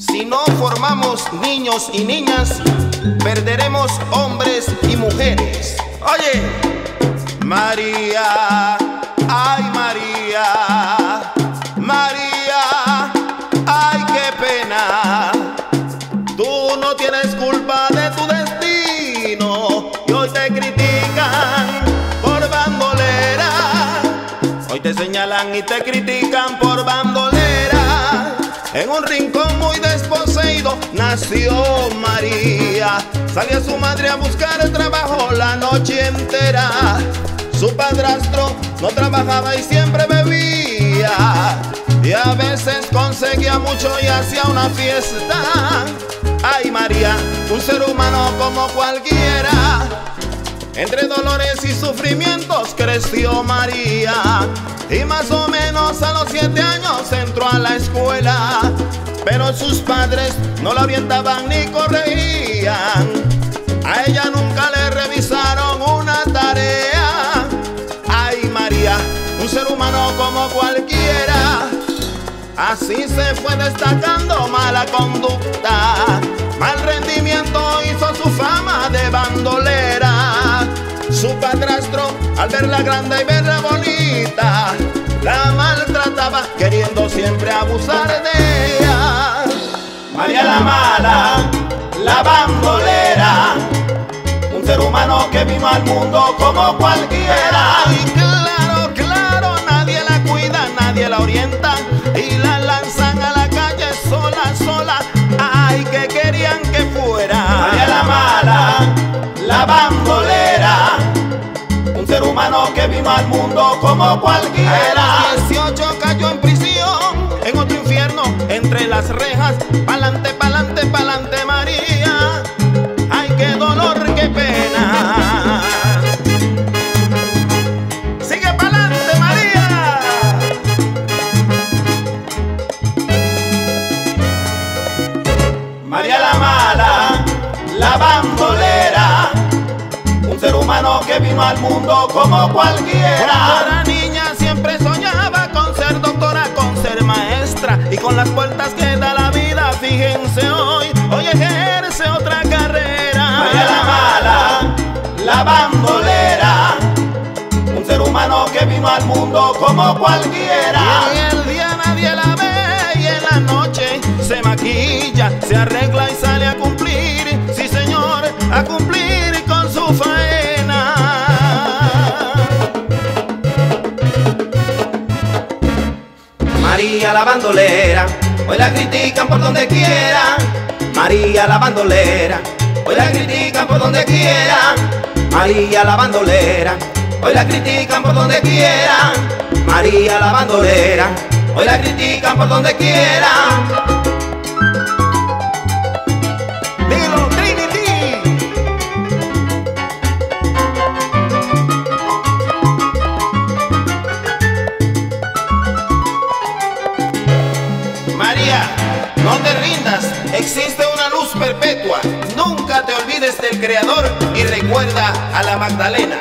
Si no formamos niños y niñas, perderemos hombres y mujeres. Oye, María, ay María, María, ay qué pena. Tú no tienes culpa de tu destino y hoy te critican por bandolera. Hoy te señalan y te critican por bandolera. En un rincón muy desposeído nació María. Salía su madre a buscar el trabajo la noche entera. Su padrastro no trabajaba y siempre bebía. Y a veces conseguía mucho y hacía una fiesta. Ay María, un ser humano como cualquiera. Entre dolores y sufrimientos creció María y más o menos a los siete años Sus padres no la orientaban ni corregían. A ella nunca le revisaron una tarea. Ay María, un ser humano como cualquiera. Así se fue destacando mala conducta, mal rendimiento hizo su fama de bandolera. Su padrastro, al verla grande y verla bonita, la maltrataba queriendo siempre abusar de ella. La mala, la bandolera, un ser humano que vino al mundo como cualquiera. Y claro, claro, nadie la cuida, nadie la orienta y la lanzan a la calle sola, sola. Ay, que querían que fuera. María la mala, la bandolera, un ser humano que vino al mundo como cualquiera. A los 18 cayó en prisión, la bandolera, un ser humano que vino al mundo como cualquiera. Era niña siempre soñaba con ser doctora, con ser maestra y con las puertas que da la vida. Fíjense hoy, hoy ejerce otra carrera. La mala, la bandolera, un ser humano que vino al mundo como cualquiera. Y en el día nadie la ve y en la noche se maquilla, se arregla y sale a cumplir, María la bandolera, hoy la critican por donde quiera. María la bandolera, hoy la critican por donde quiera. María la bandolera, hoy la critican por donde quiera. María la bandolera, hoy la critican por donde quiera. No te rindas, existe una luz perpetua. Nunca te olvides del Creador y recuerda a la Magdalena.